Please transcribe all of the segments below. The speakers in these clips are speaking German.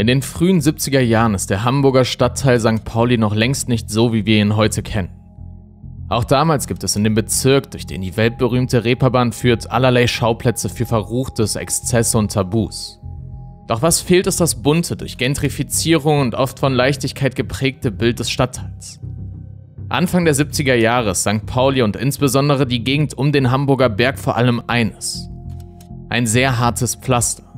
In den frühen 70er Jahren ist der Hamburger Stadtteil St. Pauli noch längst nicht so, wie wir ihn heute kennen. Auch damals gibt es in dem Bezirk, durch den die weltberühmte Reeperbahn führt, allerlei Schauplätze für Verruchtes, Exzesse und Tabus. Doch was fehlt, ist das bunte, durch Gentrifizierung und oft von Leichtigkeit geprägte Bild des Stadtteils. Anfang der 70er Jahre ist St. Pauli und insbesondere die Gegend um den Hamburger Berg vor allem eines. Ein sehr hartes Pflaster.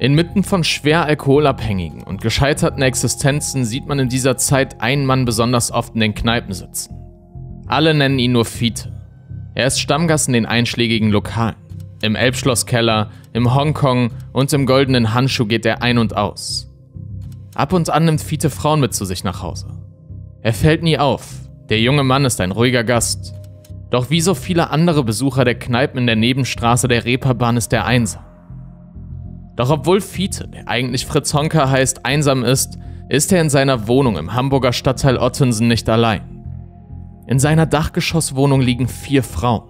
Inmitten von schwer alkoholabhängigen und gescheiterten Existenzen sieht man in dieser Zeit einen Mann besonders oft in den Kneipen sitzen. Alle nennen ihn nur Fiete. Er ist Stammgast in den einschlägigen Lokalen. Im Elbschlosskeller, im Hongkong und im Goldenen Handschuh geht er ein und aus. Ab und an nimmt Fiete Frauen mit zu sich nach Hause. Er fällt nie auf. Der junge Mann ist ein ruhiger Gast. Doch wie so viele andere Besucher der Kneipen in der Nebenstraße der Reeperbahn ist er einsam. Doch obwohl Fiete, der eigentlich Fritz Honka heißt, einsam ist, ist er in seiner Wohnung im Hamburger Stadtteil Ottensen nicht allein. In seiner Dachgeschosswohnung liegen vier Frauen.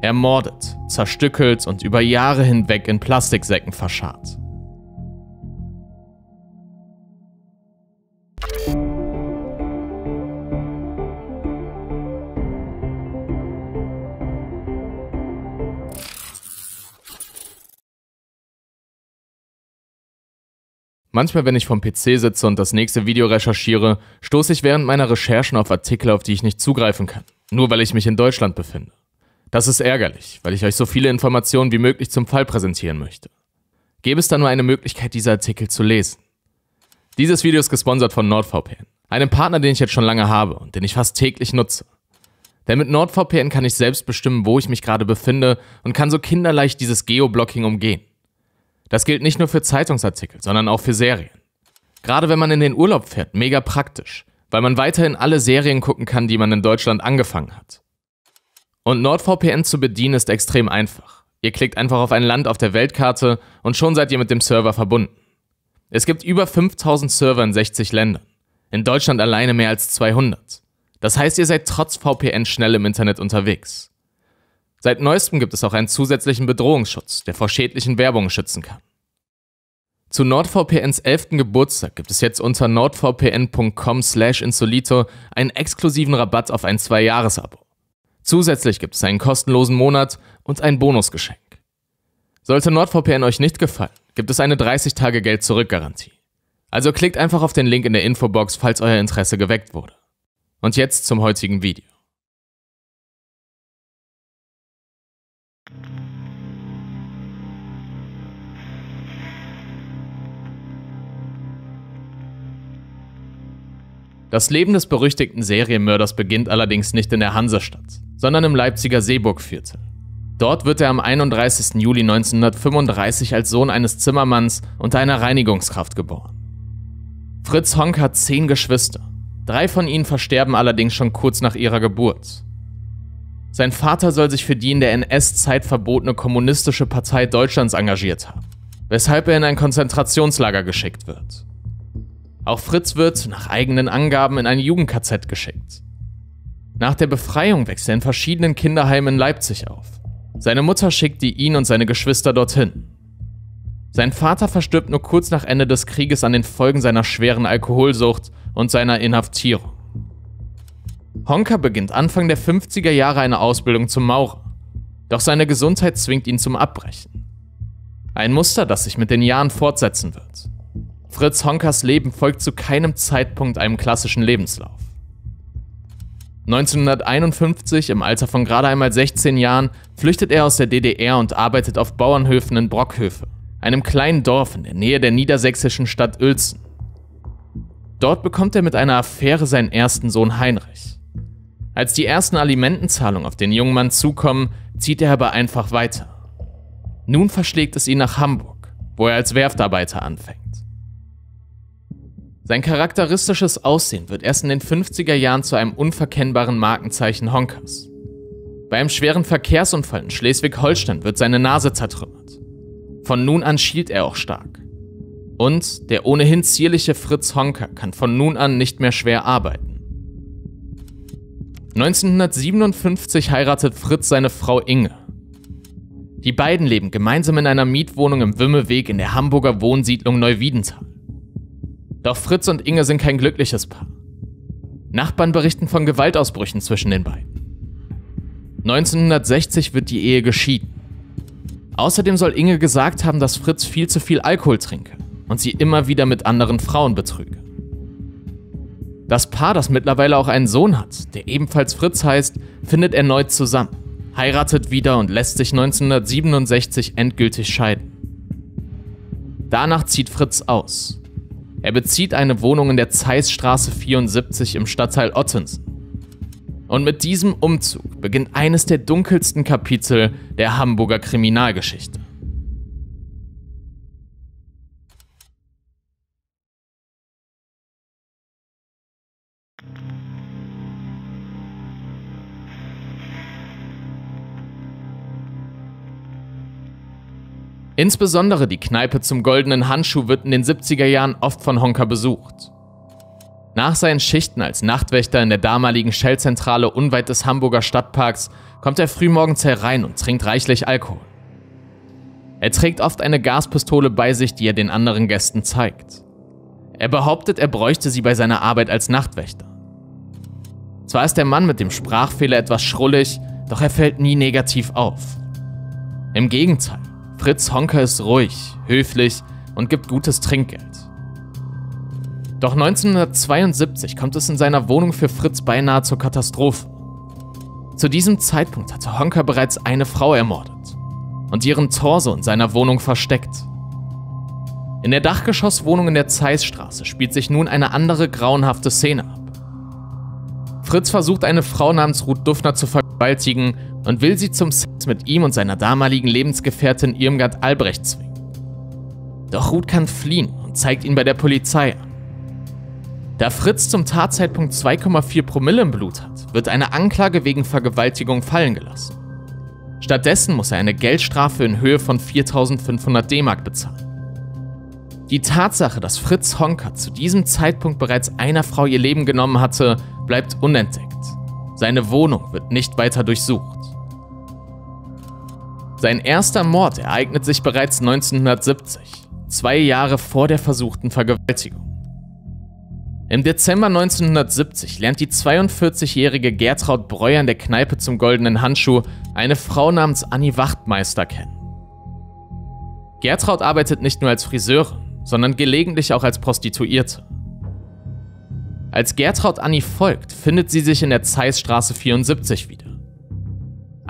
Ermordet, zerstückelt und über Jahre hinweg in Plastiksäcken verscharrt. Manchmal, wenn ich vom PC sitze und das nächste Video recherchiere, stoße ich während meiner Recherchen auf Artikel, auf die ich nicht zugreifen kann, nur weil ich mich in Deutschland befinde. Das ist ärgerlich, weil ich euch so viele Informationen wie möglich zum Fall präsentieren möchte. Gäbe es da nur eine Möglichkeit, diese Artikel zu lesen? Dieses Video ist gesponsert von NordVPN, einem Partner, den ich jetzt schon lange habe und den ich fast täglich nutze. Denn mit NordVPN kann ich selbst bestimmen, wo ich mich gerade befinde und kann so kinderleicht dieses Geoblocking umgehen. Das gilt nicht nur für Zeitungsartikel, sondern auch für Serien. Gerade wenn man in den Urlaub fährt, mega praktisch, weil man weiterhin alle Serien gucken kann, die man in Deutschland angefangen hat. Und NordVPN zu bedienen ist extrem einfach. Ihr klickt einfach auf ein Land auf der Weltkarte und schon seid ihr mit dem Server verbunden. Es gibt über 5000 Server in 60 Ländern. In Deutschland alleine mehr als 200. Das heißt, ihr seid trotz VPN schnell im Internet unterwegs. Seit neuestem gibt es auch einen zusätzlichen Bedrohungsschutz, der vor schädlichen Werbungen schützen kann. Zu NordVPNs 11. Geburtstag gibt es jetzt unter nordvpn.com slash insolito einen exklusiven Rabatt auf ein 2-Jahres-Abo. Zusätzlich gibt es einen kostenlosen Monat und ein Bonusgeschenk. Sollte NordVPN euch nicht gefallen, gibt es eine 30-Tage-Geld-Zurück-Garantie. Also klickt einfach auf den Link in der Infobox, falls euer Interesse geweckt wurde. Und jetzt zum heutigen Video. Das Leben des berüchtigten Serienmörders beginnt allerdings nicht in der Hansestadt, sondern im Leipziger Seeburgviertel. Dort wird er am 31. Juli 1935 als Sohn eines Zimmermanns und einer Reinigungskraft geboren. Fritz Honk hat zehn Geschwister. Drei von ihnen versterben allerdings schon kurz nach ihrer Geburt. Sein Vater soll sich für die in der NS-Zeit verbotene Kommunistische Partei Deutschlands engagiert haben, weshalb er in ein Konzentrationslager geschickt wird. Auch Fritz wird, nach eigenen Angaben, in ein Jugend-KZ geschickt. Nach der Befreiung wächst er in verschiedenen Kinderheimen in Leipzig auf. Seine Mutter schickte ihn und seine Geschwister dorthin. Sein Vater verstirbt nur kurz nach Ende des Krieges an den Folgen seiner schweren Alkoholsucht und seiner Inhaftierung. Honka beginnt Anfang der 50er Jahre eine Ausbildung zum Maurer. Doch seine Gesundheit zwingt ihn zum Abbrechen. Ein Muster, das sich mit den Jahren fortsetzen wird. Fritz Honkers Leben folgt zu keinem Zeitpunkt einem klassischen Lebenslauf. 1951, im Alter von gerade einmal 16 Jahren, flüchtet er aus der DDR und arbeitet auf Bauernhöfen in Brockhöfe, einem kleinen Dorf in der Nähe der niedersächsischen Stadt Uelzen. Dort bekommt er mit einer Affäre seinen ersten Sohn Heinrich. Als die ersten Alimentenzahlungen auf den jungen Mann zukommen, zieht er aber einfach weiter. Nun verschlägt es ihn nach Hamburg, wo er als Werftarbeiter anfängt. Sein charakteristisches Aussehen wird erst in den 50er Jahren zu einem unverkennbaren Markenzeichen Honkers. Bei einem schweren Verkehrsunfall in Schleswig-Holstein wird seine Nase zertrümmert. Von nun an schielt er auch stark. Und der ohnehin zierliche Fritz Honker kann von nun an nicht mehr schwer arbeiten. 1957 heiratet Fritz seine Frau Inge. Die beiden leben gemeinsam in einer Mietwohnung im Wümmeweg in der Hamburger Wohnsiedlung Neuwiedenthal. Doch Fritz und Inge sind kein glückliches Paar. Nachbarn berichten von Gewaltausbrüchen zwischen den beiden. 1960 wird die Ehe geschieden. Außerdem soll Inge gesagt haben, dass Fritz viel zu viel Alkohol trinke und sie immer wieder mit anderen Frauen betrüge. Das Paar, das mittlerweile auch einen Sohn hat, der ebenfalls Fritz heißt, findet erneut zusammen, heiratet wieder und lässt sich 1967 endgültig scheiden. Danach zieht Fritz aus. Er bezieht eine Wohnung in der Zeissstraße 74 im Stadtteil Ottensen. Und mit diesem Umzug beginnt eines der dunkelsten Kapitel der Hamburger Kriminalgeschichte. Insbesondere die Kneipe zum Goldenen Handschuh wird in den 70er Jahren oft von Honker besucht. Nach seinen Schichten als Nachtwächter in der damaligen Shell-Zentrale unweit des Hamburger Stadtparks kommt er frühmorgens herein und trinkt reichlich Alkohol. Er trägt oft eine Gaspistole bei sich, die er den anderen Gästen zeigt. Er behauptet, er bräuchte sie bei seiner Arbeit als Nachtwächter. Zwar ist der Mann mit dem Sprachfehler etwas schrullig, doch er fällt nie negativ auf. Im Gegenteil, Fritz Honker ist ruhig, höflich und gibt gutes Trinkgeld. Doch 1972 kommt es in seiner Wohnung für Fritz beinahe zur Katastrophe. Zu diesem Zeitpunkt hatte Honker bereits eine Frau ermordet und ihren Torso in seiner Wohnung versteckt. In der Dachgeschosswohnung in der Zeissstraße spielt sich nun eine andere grauenhafte Szene ab. Fritz versucht eine Frau namens Ruth Duffner zu vergewaltigen und will sie zum Sex mit ihm und seiner damaligen Lebensgefährtin Irmgard Albrecht zwingen. Doch Ruth kann fliehen und zeigt ihn bei der Polizei an. Da Fritz zum Tatzeitpunkt 2,4 Promille im Blut hat, wird eine Anklage wegen Vergewaltigung fallen gelassen. Stattdessen muss er eine Geldstrafe in Höhe von 4500 D-Mark bezahlen. Die Tatsache, dass Fritz Honker zu diesem Zeitpunkt bereits einer Frau ihr Leben genommen hatte, bleibt unentdeckt. Seine Wohnung wird nicht weiter durchsucht. Sein erster Mord ereignet sich bereits 1970, zwei Jahre vor der versuchten Vergewaltigung. Im Dezember 1970 lernt die 42-jährige Gertraud Breuer in der Kneipe zum Goldenen Handschuh eine Frau namens Annie Wachtmeister kennen. Gertraud arbeitet nicht nur als Friseurin, sondern gelegentlich auch als Prostituierte. Als Gertraud Annie folgt, findet sie sich in der Zeissstraße 74 wieder.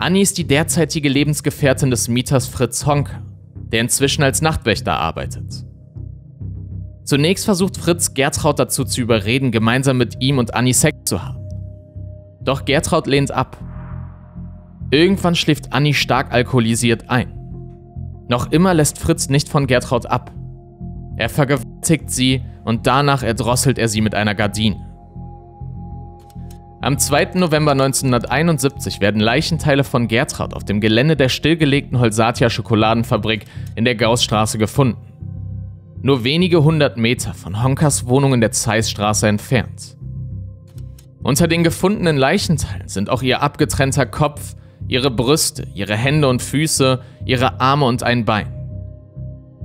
Annie ist die derzeitige Lebensgefährtin des Mieters Fritz Honker, der inzwischen als Nachtwächter arbeitet. Zunächst versucht Fritz Gertraud dazu zu überreden, gemeinsam mit ihm und Annie Sex zu haben. Doch Gertraud lehnt ab. Irgendwann schläft Annie stark alkoholisiert ein. Noch immer lässt Fritz nicht von Gertraud ab. Er vergewaltigt sie und danach erdrosselt er sie mit einer Gardine. Am 2. November 1971 werden Leichenteile von Gertraud auf dem Gelände der stillgelegten Holsatia Schokoladenfabrik in der Gaussstraße gefunden. Nur wenige hundert Meter von Honkers Wohnung in der Zeissstraße entfernt. Unter den gefundenen Leichenteilen sind auch ihr abgetrennter Kopf, ihre Brüste, ihre Hände und Füße, ihre Arme und ein Bein.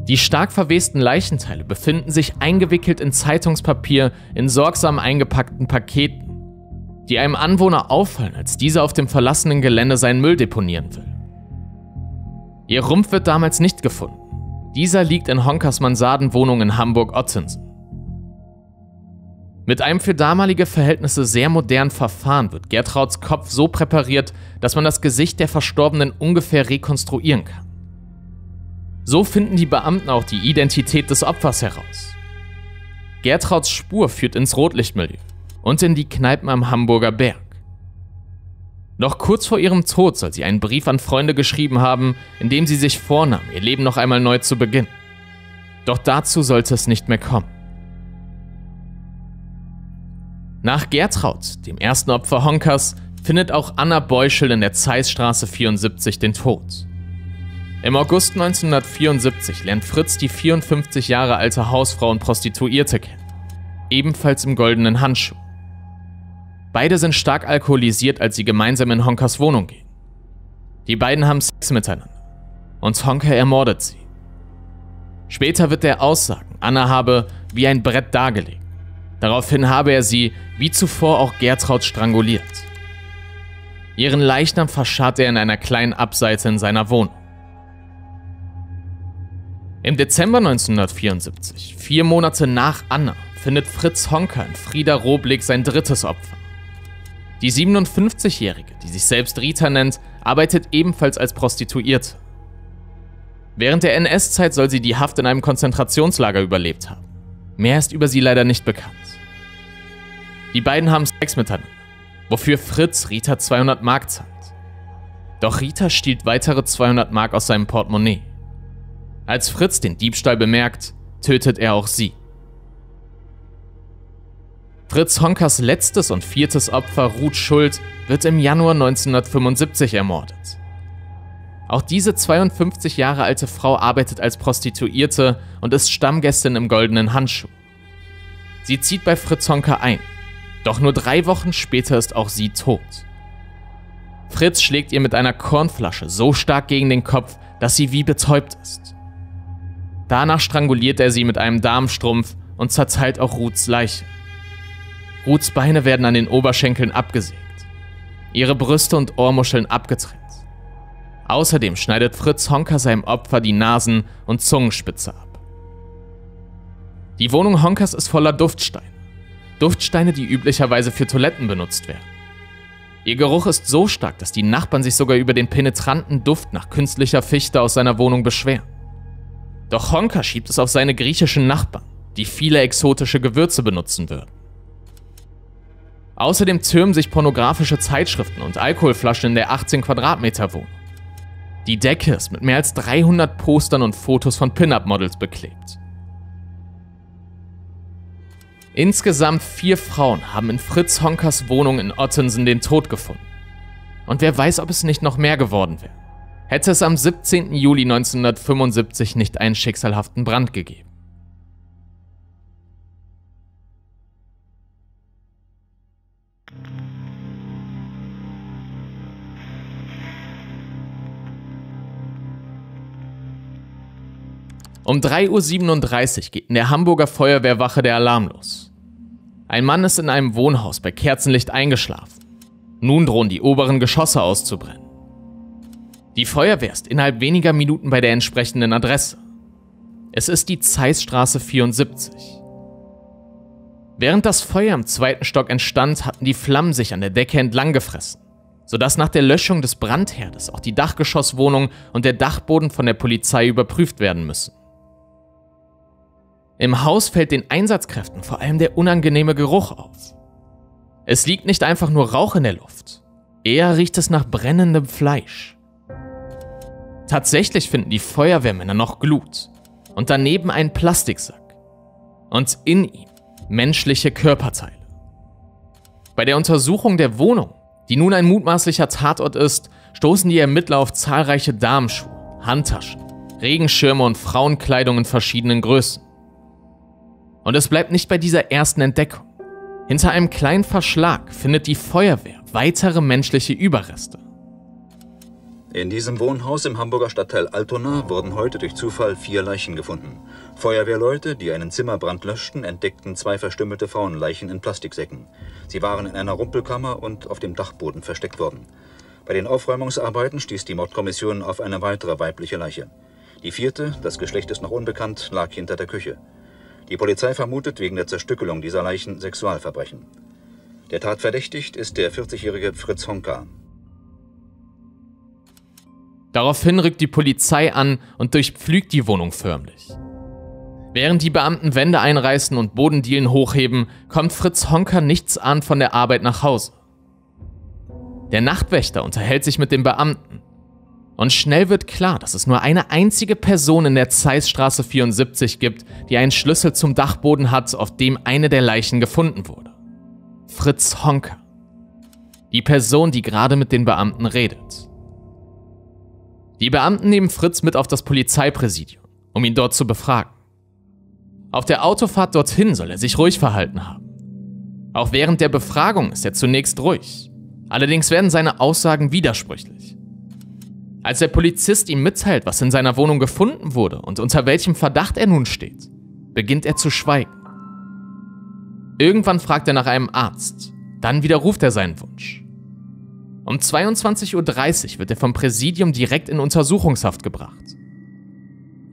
Die stark verwesten Leichenteile befinden sich eingewickelt in Zeitungspapier in sorgsam eingepackten Paketen die einem Anwohner auffallen, als dieser auf dem verlassenen Gelände seinen Müll deponieren will. Ihr Rumpf wird damals nicht gefunden. Dieser liegt in Honkers Mansardenwohnung in Hamburg-Ottensen. Mit einem für damalige Verhältnisse sehr modernen Verfahren wird Gertrauds Kopf so präpariert, dass man das Gesicht der Verstorbenen ungefähr rekonstruieren kann. So finden die Beamten auch die Identität des Opfers heraus. Gertrauds Spur führt ins Rotlichtmilieu und in die Kneipen am Hamburger Berg. Noch kurz vor ihrem Tod soll sie einen Brief an Freunde geschrieben haben, in dem sie sich vornahm, ihr Leben noch einmal neu zu beginnen. Doch dazu sollte es nicht mehr kommen. Nach Gertraud, dem ersten Opfer Honkers, findet auch Anna Beuschel in der Zeissstraße 74 den Tod. Im August 1974 lernt Fritz die 54 Jahre alte Hausfrau und Prostituierte kennen, ebenfalls im goldenen Handschuh. Beide sind stark alkoholisiert, als sie gemeinsam in Honkers Wohnung gehen. Die beiden haben Sex miteinander und Honker ermordet sie. Später wird er aussagen, Anna habe wie ein Brett dargelegt. Daraufhin habe er sie, wie zuvor auch Gertraud, stranguliert. Ihren Leichnam verscharrt er in einer kleinen Abseite in seiner Wohnung. Im Dezember 1974, vier Monate nach Anna, findet Fritz Honker in Frieda Roblick sein drittes Opfer. Die 57-Jährige, die sich selbst Rita nennt, arbeitet ebenfalls als Prostituierte. Während der NS-Zeit soll sie die Haft in einem Konzentrationslager überlebt haben. Mehr ist über sie leider nicht bekannt. Die beiden haben Sex miteinander, wofür Fritz Rita 200 Mark zahlt. Doch Rita stiehlt weitere 200 Mark aus seinem Portemonnaie. Als Fritz den Diebstahl bemerkt, tötet er auch sie. Fritz Honkers letztes und viertes Opfer, Ruth Schuld, wird im Januar 1975 ermordet. Auch diese 52 Jahre alte Frau arbeitet als Prostituierte und ist Stammgästin im Goldenen Handschuh. Sie zieht bei Fritz Honker ein, doch nur drei Wochen später ist auch sie tot. Fritz schlägt ihr mit einer Kornflasche so stark gegen den Kopf, dass sie wie betäubt ist. Danach stranguliert er sie mit einem Darmstrumpf und zerteilt auch Ruths Leiche. Ruths Beine werden an den Oberschenkeln abgesägt, ihre Brüste und Ohrmuscheln abgetrennt. Außerdem schneidet Fritz Honker seinem Opfer die Nasen- und Zungenspitze ab. Die Wohnung Honkers ist voller Duftsteine. Duftsteine, die üblicherweise für Toiletten benutzt werden. Ihr Geruch ist so stark, dass die Nachbarn sich sogar über den penetranten Duft nach künstlicher Fichte aus seiner Wohnung beschweren. Doch Honker schiebt es auf seine griechischen Nachbarn, die viele exotische Gewürze benutzen würden. Außerdem türmen sich pornografische Zeitschriften und Alkoholflaschen in der 18 Quadratmeter Wohnung. Die Decke ist mit mehr als 300 Postern und Fotos von Pin-Up-Models beklebt. Insgesamt vier Frauen haben in Fritz Honkers Wohnung in Ottensen den Tod gefunden. Und wer weiß, ob es nicht noch mehr geworden wäre. Hätte es am 17. Juli 1975 nicht einen schicksalhaften Brand gegeben. Um 3.37 Uhr geht in der Hamburger Feuerwehrwache der Alarm los. Ein Mann ist in einem Wohnhaus bei Kerzenlicht eingeschlafen. Nun drohen die oberen Geschosse auszubrennen. Die Feuerwehr ist innerhalb weniger Minuten bei der entsprechenden Adresse. Es ist die Zeissstraße 74. Während das Feuer im zweiten Stock entstand, hatten die Flammen sich an der Decke entlang gefressen, sodass nach der Löschung des Brandherdes auch die Dachgeschosswohnung und der Dachboden von der Polizei überprüft werden müssen. Im Haus fällt den Einsatzkräften vor allem der unangenehme Geruch auf. Es liegt nicht einfach nur Rauch in der Luft, eher riecht es nach brennendem Fleisch. Tatsächlich finden die Feuerwehrmänner noch Glut und daneben einen Plastiksack und in ihm menschliche Körperteile. Bei der Untersuchung der Wohnung, die nun ein mutmaßlicher Tatort ist, stoßen die Ermittler auf zahlreiche Damenschuhe, Handtaschen, Regenschirme und Frauenkleidung in verschiedenen Größen. Und es bleibt nicht bei dieser ersten Entdeckung. Hinter einem kleinen Verschlag findet die Feuerwehr weitere menschliche Überreste. In diesem Wohnhaus im Hamburger Stadtteil Altona wurden heute durch Zufall vier Leichen gefunden. Feuerwehrleute, die einen Zimmerbrand löschten, entdeckten zwei verstümmelte Frauenleichen in Plastiksäcken. Sie waren in einer Rumpelkammer und auf dem Dachboden versteckt worden. Bei den Aufräumungsarbeiten stieß die Mordkommission auf eine weitere weibliche Leiche. Die vierte, das Geschlecht ist noch unbekannt, lag hinter der Küche. Die Polizei vermutet wegen der Zerstückelung dieser Leichen Sexualverbrechen. Der Tatverdächtigt ist der 40-jährige Fritz Honka. Daraufhin rückt die Polizei an und durchpflügt die Wohnung förmlich. Während die Beamten Wände einreißen und Bodendielen hochheben, kommt Fritz Honker nichts an von der Arbeit nach Hause. Der Nachtwächter unterhält sich mit dem Beamten und schnell wird klar, dass es nur eine einzige Person in der Zeissstraße 74 gibt, die einen Schlüssel zum Dachboden hat, auf dem eine der Leichen gefunden wurde. Fritz Honker. Die Person, die gerade mit den Beamten redet. Die Beamten nehmen Fritz mit auf das Polizeipräsidium, um ihn dort zu befragen. Auf der Autofahrt dorthin soll er sich ruhig verhalten haben. Auch während der Befragung ist er zunächst ruhig. Allerdings werden seine Aussagen widersprüchlich. Als der Polizist ihm mitteilt, was in seiner Wohnung gefunden wurde und unter welchem Verdacht er nun steht, beginnt er zu schweigen. Irgendwann fragt er nach einem Arzt. Dann widerruft er seinen Wunsch. Um 22.30 Uhr wird er vom Präsidium direkt in Untersuchungshaft gebracht.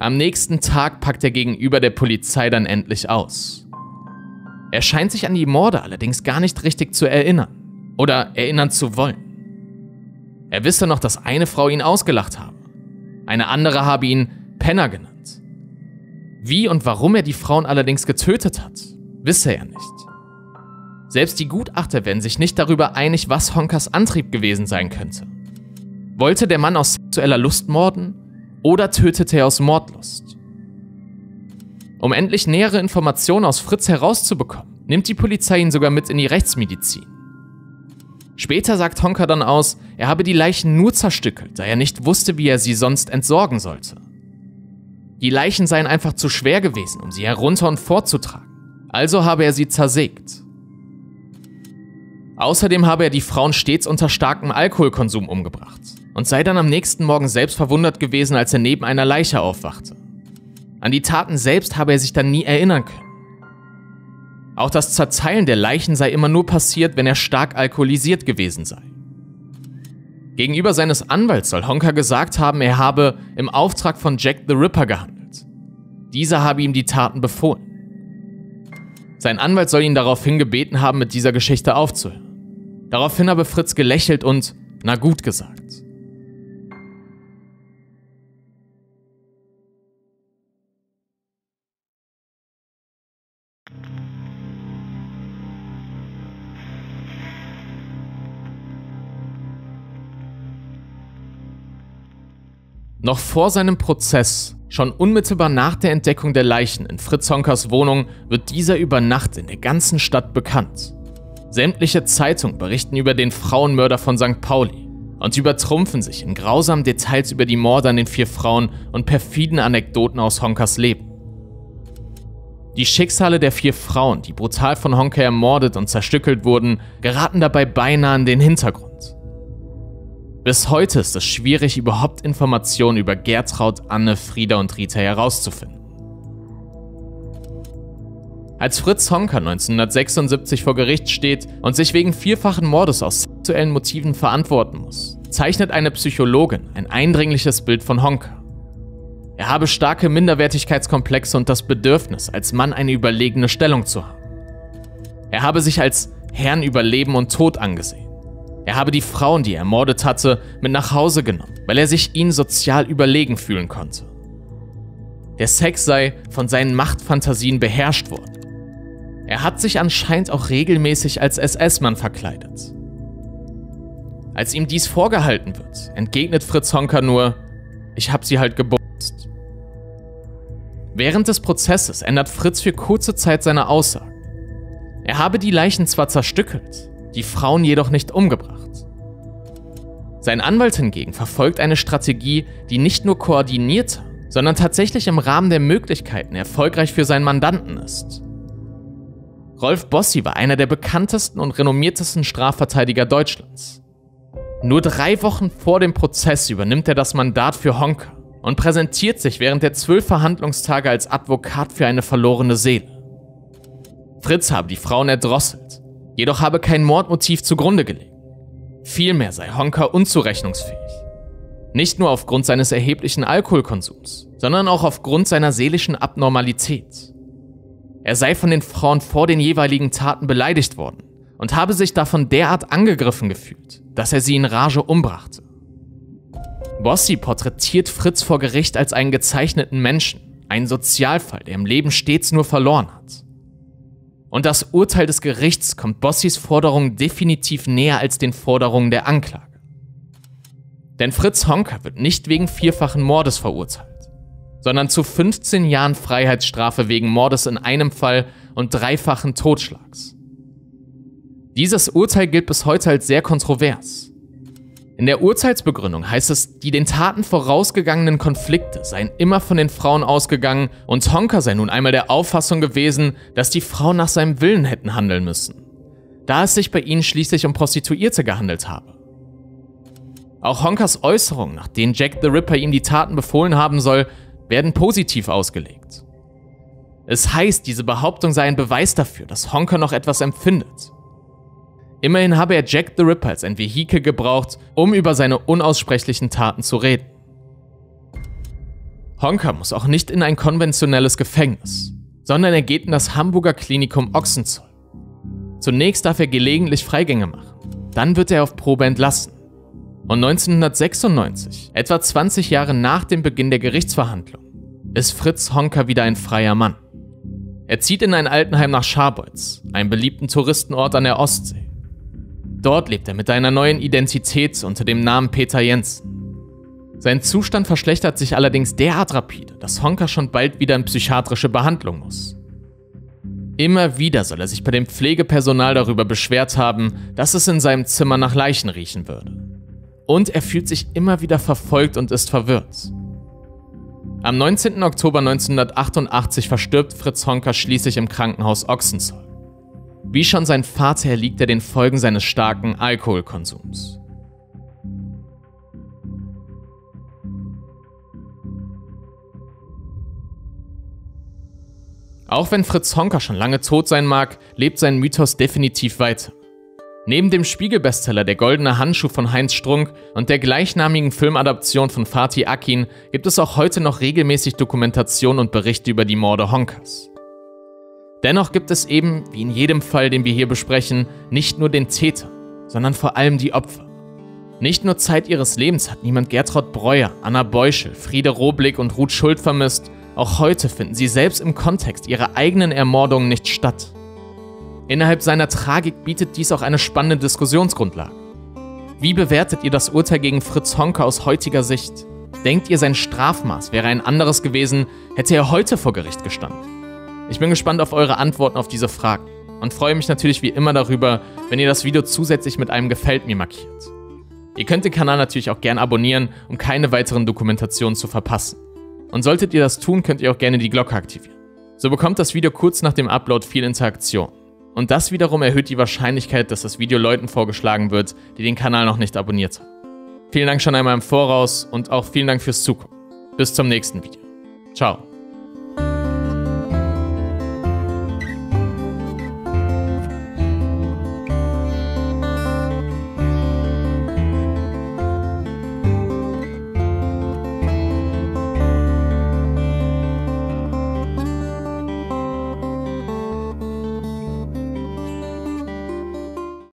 Am nächsten Tag packt er gegenüber der Polizei dann endlich aus. Er scheint sich an die Morde allerdings gar nicht richtig zu erinnern oder erinnern zu wollen. Er wisse noch, dass eine Frau ihn ausgelacht habe. Eine andere habe ihn Penner genannt. Wie und warum er die Frauen allerdings getötet hat, wisse er nicht. Selbst die Gutachter werden sich nicht darüber einig, was Honkers Antrieb gewesen sein könnte. Wollte der Mann aus sexueller Lust morden oder tötete er aus Mordlust? Um endlich nähere Informationen aus Fritz herauszubekommen, nimmt die Polizei ihn sogar mit in die Rechtsmedizin. Später sagt Honker dann aus, er habe die Leichen nur zerstückelt, da er nicht wusste, wie er sie sonst entsorgen sollte. Die Leichen seien einfach zu schwer gewesen, um sie herunter und fortzutragen, also habe er sie zersägt. Außerdem habe er die Frauen stets unter starkem Alkoholkonsum umgebracht und sei dann am nächsten Morgen selbst verwundert gewesen, als er neben einer Leiche aufwachte. An die Taten selbst habe er sich dann nie erinnern können. Auch das Zerteilen der Leichen sei immer nur passiert, wenn er stark alkoholisiert gewesen sei. Gegenüber seines Anwalts soll Honka gesagt haben, er habe im Auftrag von Jack the Ripper gehandelt. Dieser habe ihm die Taten befohlen. Sein Anwalt soll ihn daraufhin gebeten haben, mit dieser Geschichte aufzuhören. Daraufhin habe Fritz gelächelt und na gut gesagt. Noch vor seinem Prozess, schon unmittelbar nach der Entdeckung der Leichen in Fritz Honkers Wohnung, wird dieser über Nacht in der ganzen Stadt bekannt. Sämtliche Zeitungen berichten über den Frauenmörder von St. Pauli und übertrumpfen sich in grausamen Details über die Morde an den vier Frauen und perfiden Anekdoten aus Honkers Leben. Die Schicksale der vier Frauen, die brutal von Honker ermordet und zerstückelt wurden, geraten dabei beinahe in den Hintergrund. Bis heute ist es schwierig, überhaupt Informationen über Gertraud, Anne, Frieda und Rita herauszufinden. Als Fritz Honka 1976 vor Gericht steht und sich wegen vierfachen Mordes aus sexuellen Motiven verantworten muss, zeichnet eine Psychologin ein eindringliches Bild von Honka. Er habe starke Minderwertigkeitskomplexe und das Bedürfnis, als Mann eine überlegene Stellung zu haben. Er habe sich als Herrn über Leben und Tod angesehen. Er habe die Frauen, die er ermordet hatte, mit nach Hause genommen, weil er sich ihnen sozial überlegen fühlen konnte. Der Sex sei von seinen Machtfantasien beherrscht worden. Er hat sich anscheinend auch regelmäßig als SS-Mann verkleidet. Als ihm dies vorgehalten wird, entgegnet Fritz Honker nur, ich hab sie halt gebumst. Während des Prozesses ändert Fritz für kurze Zeit seine Aussage. Er habe die Leichen zwar zerstückelt, die Frauen jedoch nicht umgebracht. Sein Anwalt hingegen verfolgt eine Strategie, die nicht nur koordiniert, sondern tatsächlich im Rahmen der Möglichkeiten erfolgreich für seinen Mandanten ist. Rolf Bossi war einer der bekanntesten und renommiertesten Strafverteidiger Deutschlands. Nur drei Wochen vor dem Prozess übernimmt er das Mandat für Honka und präsentiert sich während der zwölf Verhandlungstage als Advokat für eine verlorene Seele. Fritz habe die Frauen erdrosselt, jedoch habe kein Mordmotiv zugrunde gelegt. Vielmehr sei Honker unzurechnungsfähig. Nicht nur aufgrund seines erheblichen Alkoholkonsums, sondern auch aufgrund seiner seelischen Abnormalität. Er sei von den Frauen vor den jeweiligen Taten beleidigt worden und habe sich davon derart angegriffen gefühlt, dass er sie in Rage umbrachte. Bossi porträtiert Fritz vor Gericht als einen gezeichneten Menschen, einen Sozialfall, der im Leben stets nur verloren hat. Und das Urteil des Gerichts kommt Bossis Forderung definitiv näher als den Forderungen der Anklage. Denn Fritz Honker wird nicht wegen vierfachen Mordes verurteilt, sondern zu 15 Jahren Freiheitsstrafe wegen Mordes in einem Fall und dreifachen Totschlags. Dieses Urteil gilt bis heute als sehr kontrovers. In der Urteilsbegründung heißt es, die den Taten vorausgegangenen Konflikte seien immer von den Frauen ausgegangen und Honka sei nun einmal der Auffassung gewesen, dass die Frauen nach seinem Willen hätten handeln müssen, da es sich bei ihnen schließlich um Prostituierte gehandelt habe. Auch Honkas Äußerungen, nach denen Jack the Ripper ihm die Taten befohlen haben soll, werden positiv ausgelegt. Es heißt, diese Behauptung sei ein Beweis dafür, dass Honker noch etwas empfindet. Immerhin habe er Jack the Ripper als ein Vehikel gebraucht, um über seine unaussprechlichen Taten zu reden. Honker muss auch nicht in ein konventionelles Gefängnis, sondern er geht in das Hamburger Klinikum Ochsenzoll. Zunächst darf er gelegentlich Freigänge machen, dann wird er auf Probe entlassen. Und 1996, etwa 20 Jahre nach dem Beginn der Gerichtsverhandlung, ist Fritz Honker wieder ein freier Mann. Er zieht in ein Altenheim nach Scharbeutz, einem beliebten Touristenort an der Ostsee. Dort lebt er mit einer neuen Identität unter dem Namen Peter Jensen. Sein Zustand verschlechtert sich allerdings derart rapide, dass Honka schon bald wieder in psychiatrische Behandlung muss. Immer wieder soll er sich bei dem Pflegepersonal darüber beschwert haben, dass es in seinem Zimmer nach Leichen riechen würde. Und er fühlt sich immer wieder verfolgt und ist verwirrt. Am 19. Oktober 1988 verstirbt Fritz Honka schließlich im Krankenhaus Ochsenzoll. Wie schon sein Vater erliegt er den Folgen seines starken Alkoholkonsums. Auch wenn Fritz Honka schon lange tot sein mag, lebt sein Mythos definitiv weiter. Neben dem Spiegelbestseller Der goldene Handschuh von Heinz Strunk und der gleichnamigen Filmadaption von Fatih Akin gibt es auch heute noch regelmäßig Dokumentationen und Berichte über die Morde Honkas. Dennoch gibt es eben, wie in jedem Fall, den wir hier besprechen, nicht nur den Täter, sondern vor allem die Opfer. Nicht nur Zeit ihres Lebens hat niemand Gertraud Breuer, Anna Beuschel, Friede Roblick und Ruth Schuld vermisst, auch heute finden sie selbst im Kontext ihrer eigenen Ermordungen nicht statt. Innerhalb seiner Tragik bietet dies auch eine spannende Diskussionsgrundlage. Wie bewertet ihr das Urteil gegen Fritz Honka aus heutiger Sicht? Denkt ihr, sein Strafmaß wäre ein anderes gewesen, hätte er heute vor Gericht gestanden? Ich bin gespannt auf eure Antworten auf diese Fragen und freue mich natürlich wie immer darüber, wenn ihr das Video zusätzlich mit einem Gefällt mir markiert. Ihr könnt den Kanal natürlich auch gern abonnieren, um keine weiteren Dokumentationen zu verpassen. Und solltet ihr das tun, könnt ihr auch gerne die Glocke aktivieren. So bekommt das Video kurz nach dem Upload viel Interaktion. Und das wiederum erhöht die Wahrscheinlichkeit, dass das Video Leuten vorgeschlagen wird, die den Kanal noch nicht abonniert haben. Vielen Dank schon einmal im Voraus und auch vielen Dank fürs Zugucken. Bis zum nächsten Video. Ciao.